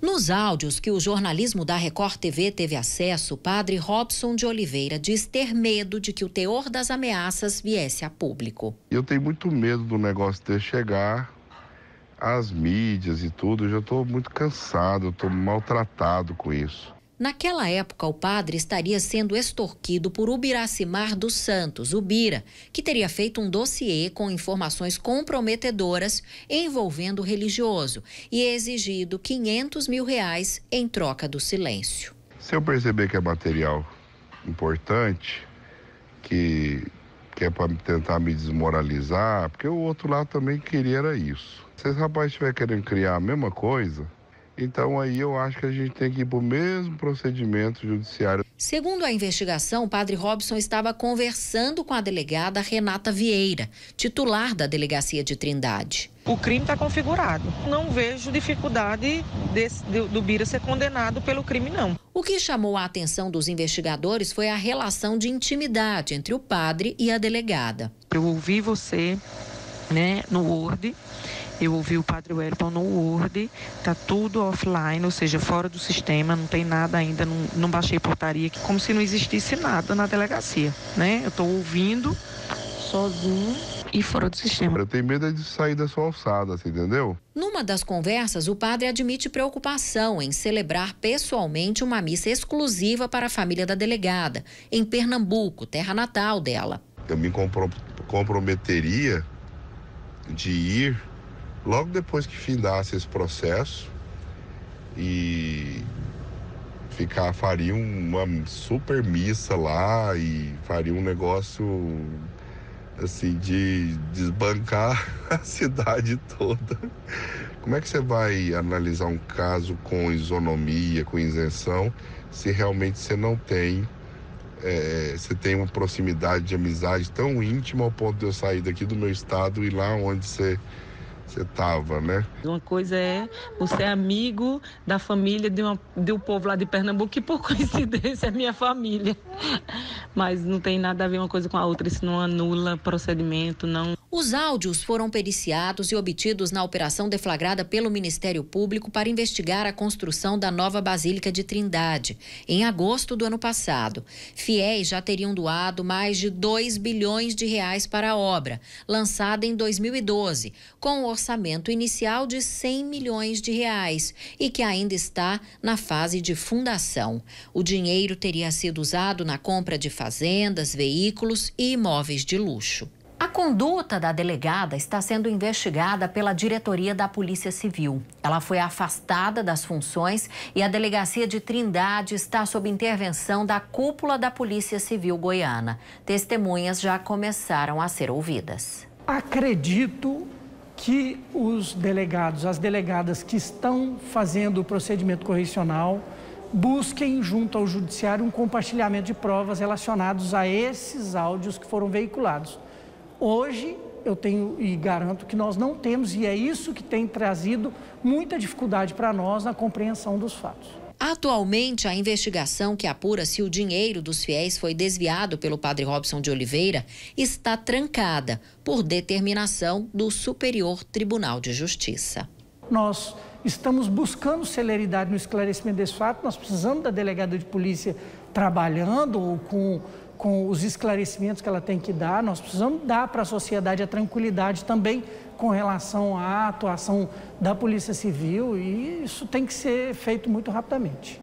Nos áudios que o jornalismo da Record TV teve acesso, o padre Robson de Oliveira diz ter medo de que o teor das ameaças viesse a público. Eu tenho muito medo do negócio ter chegar às mídias e tudo. Eu já estou muito cansado, estou maltratado com isso. Naquela época, o padre estaria sendo extorquido por Ubiracimar dos Santos, Ubira, que teria feito um dossiê com informações comprometedoras envolvendo o religioso e exigido 500 mil reais em troca do silêncio. Se eu perceber que é material importante, que, que é para tentar me desmoralizar, porque o outro lado também queria era isso. Se esse rapaz estiver querendo criar a mesma coisa, então aí eu acho que a gente tem que ir para o mesmo procedimento judiciário. Segundo a investigação, o padre Robson estava conversando com a delegada Renata Vieira, titular da delegacia de Trindade. O crime está configurado. Não vejo dificuldade desse, do, do Bira ser condenado pelo crime, não. O que chamou a atenção dos investigadores foi a relação de intimidade entre o padre e a delegada. Eu ouvi você né, no Word eu ouvi o Padre Wellington no Word, tá tudo offline, ou seja, fora do sistema, não tem nada ainda, não, não baixei portaria, como se não existisse nada na delegacia, né? Eu estou ouvindo sozinho e fora do sistema. Eu tenho medo de sair da sua alçada, você entendeu? Numa das conversas, o padre admite preocupação em celebrar pessoalmente uma missa exclusiva para a família da delegada, em Pernambuco, terra natal dela. Eu me comprometeria de ir logo depois que findasse esse processo e ficar faria uma super missa lá e faria um negócio assim de desbancar a cidade toda. Como é que você vai analisar um caso com isonomia, com isenção, se realmente você não tem é, você tem uma proximidade de amizade tão íntima ao ponto de eu sair daqui do meu estado e lá onde você você estava, né? Uma coisa é você é amigo da família de, uma, de um povo lá de Pernambuco, que por coincidência é minha família. Mas não tem nada a ver uma coisa com a outra, isso não anula procedimento, não. Os áudios foram periciados e obtidos na operação deflagrada pelo Ministério Público para investigar a construção da nova Basílica de Trindade, em agosto do ano passado. Fiéis já teriam doado mais de 2 bilhões de reais para a obra, lançada em 2012, com o orçamento inicial de 100 milhões de reais e que ainda está na fase de fundação. O dinheiro teria sido usado na compra de fazendas, veículos e imóveis de luxo. A conduta da delegada está sendo investigada pela diretoria da Polícia Civil. Ela foi afastada das funções e a delegacia de Trindade está sob intervenção da cúpula da Polícia Civil goiana. Testemunhas já começaram a ser ouvidas. Acredito que os delegados, as delegadas que estão fazendo o procedimento correcional, busquem junto ao judiciário um compartilhamento de provas relacionados a esses áudios que foram veiculados. Hoje eu tenho e garanto que nós não temos, e é isso que tem trazido muita dificuldade para nós na compreensão dos fatos. Atualmente, a investigação que apura se o dinheiro dos fiéis foi desviado pelo padre Robson de Oliveira está trancada por determinação do Superior Tribunal de Justiça. Nós estamos buscando celeridade no esclarecimento desse fato, nós precisamos da delegada de polícia trabalhando com, com os esclarecimentos que ela tem que dar, nós precisamos dar para a sociedade a tranquilidade também com relação à atuação da Polícia Civil e isso tem que ser feito muito rapidamente.